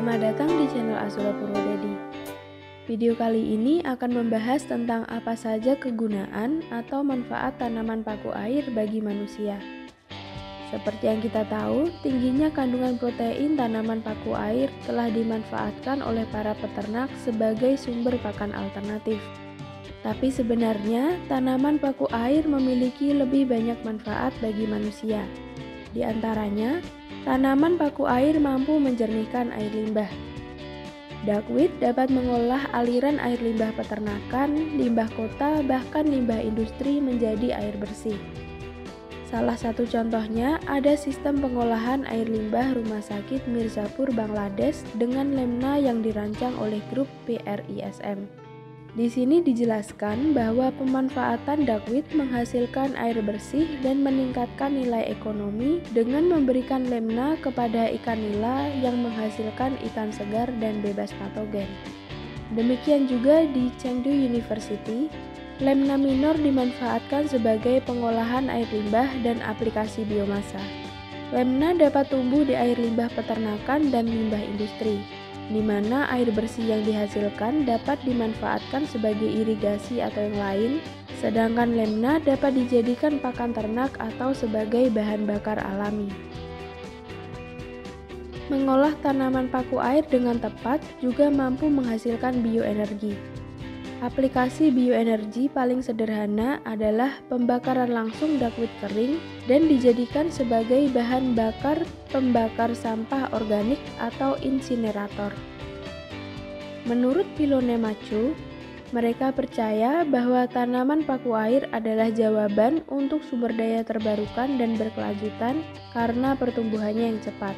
Selamat datang di channel Azula Purwodadi. Video kali ini akan membahas tentang apa saja kegunaan atau manfaat tanaman paku air bagi manusia. Seperti yang kita tahu, tingginya kandungan protein tanaman paku air telah dimanfaatkan oleh para peternak sebagai sumber pakan alternatif. Tapi sebenarnya, tanaman paku air memiliki lebih banyak manfaat bagi manusia. Di antaranya, Tanaman paku air mampu menjernihkan air limbah. Duckweed dapat mengolah aliran air limbah peternakan, limbah kota, bahkan limbah industri menjadi air bersih. Salah satu contohnya ada sistem pengolahan air limbah Rumah Sakit Mirzapur Bangladesh dengan lemna yang dirancang oleh grup PRISM. Di sini dijelaskan bahwa pemanfaatan duckweed menghasilkan air bersih dan meningkatkan nilai ekonomi dengan memberikan lemna kepada ikan nila yang menghasilkan ikan segar dan bebas patogen. Demikian juga di Chengdu University, lemna minor dimanfaatkan sebagai pengolahan air limbah dan aplikasi biomasa. Lemna dapat tumbuh di air limbah peternakan dan limbah industri di mana air bersih yang dihasilkan dapat dimanfaatkan sebagai irigasi atau yang lain, sedangkan lemna dapat dijadikan pakan ternak atau sebagai bahan bakar alami. Mengolah tanaman paku air dengan tepat juga mampu menghasilkan bioenergi. Aplikasi bioenergi paling sederhana adalah pembakaran langsung duckweed kering dan dijadikan sebagai bahan bakar pembakar sampah organik atau insinerator. Menurut Pilone Machu, mereka percaya bahwa tanaman paku air adalah jawaban untuk sumber daya terbarukan dan berkelanjutan karena pertumbuhannya yang cepat.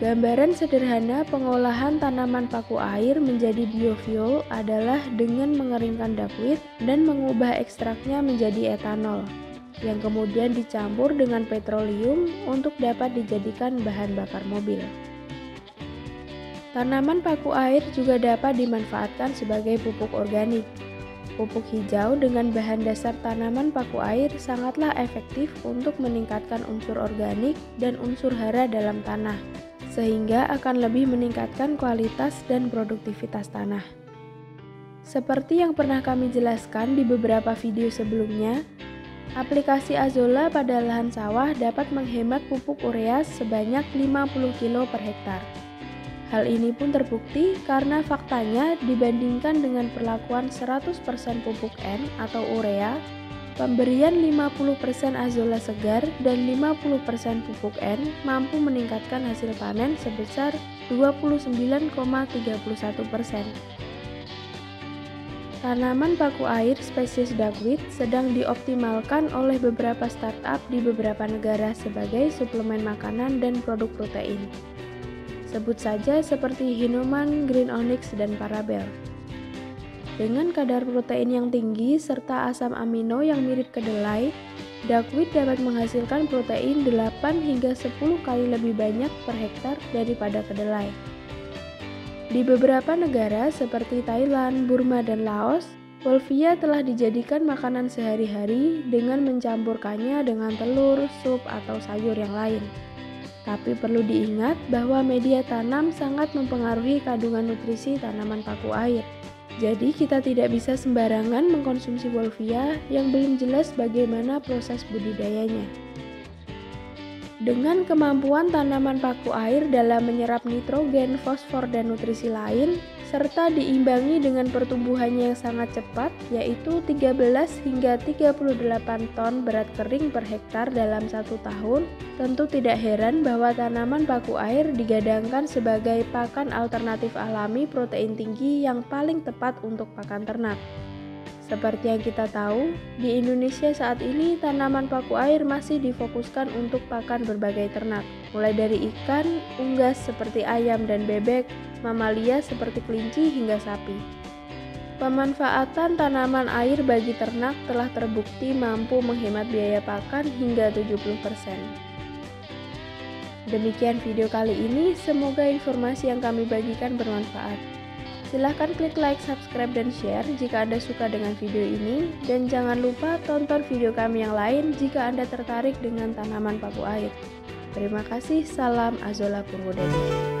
Gambaran sederhana pengolahan tanaman paku air menjadi biofuel adalah dengan mengeringkan duckweed dan mengubah ekstraknya menjadi etanol, yang kemudian dicampur dengan petroleum untuk dapat dijadikan bahan bakar mobil. Tanaman paku air juga dapat dimanfaatkan sebagai pupuk organik. Pupuk hijau dengan bahan dasar tanaman paku air sangatlah efektif untuk meningkatkan unsur organik dan unsur hara dalam tanah sehingga akan lebih meningkatkan kualitas dan produktivitas tanah. Seperti yang pernah kami jelaskan di beberapa video sebelumnya, aplikasi Azola pada lahan sawah dapat menghemat pupuk urea sebanyak 50 kg per hektar. Hal ini pun terbukti karena faktanya dibandingkan dengan perlakuan 100% pupuk N atau urea Pemberian 50% azola segar dan 50% pupuk N mampu meningkatkan hasil panen sebesar 29,31%. Tanaman paku air spesies duckweed sedang dioptimalkan oleh beberapa startup di beberapa negara sebagai suplemen makanan dan produk protein. Sebut saja seperti Hinoman, Green Onyx, dan Parabel. Dengan kadar protein yang tinggi serta asam amino yang mirip kedelai, duckweed dapat menghasilkan protein 8 hingga 10 kali lebih banyak per hektar daripada kedelai. Di beberapa negara seperti Thailand, Burma, dan Laos, Wolfia telah dijadikan makanan sehari-hari dengan mencampurkannya dengan telur, sup, atau sayur yang lain. Tapi perlu diingat bahwa media tanam sangat mempengaruhi kandungan nutrisi tanaman paku air. Jadi kita tidak bisa sembarangan mengkonsumsi wolfia yang belum jelas bagaimana proses budidayanya. Dengan kemampuan tanaman paku air dalam menyerap nitrogen, fosfor, dan nutrisi lain, serta diimbangi dengan pertumbuhannya yang sangat cepat yaitu 13 hingga 38 ton berat kering per hektar dalam satu tahun, tentu tidak heran bahwa tanaman paku air digadangkan sebagai pakan alternatif alami protein tinggi yang paling tepat untuk pakan ternak. Seperti yang kita tahu, di Indonesia saat ini tanaman paku air masih difokuskan untuk pakan berbagai ternak, mulai dari ikan, unggas seperti ayam dan bebek, mamalia seperti kelinci hingga sapi. Pemanfaatan tanaman air bagi ternak telah terbukti mampu menghemat biaya pakan hingga 70%. Demikian video kali ini, semoga informasi yang kami bagikan bermanfaat. Silahkan klik like, subscribe, dan share jika Anda suka dengan video ini. Dan jangan lupa tonton video kami yang lain jika Anda tertarik dengan tanaman paku air. Terima kasih, salam Azola Purwodadi.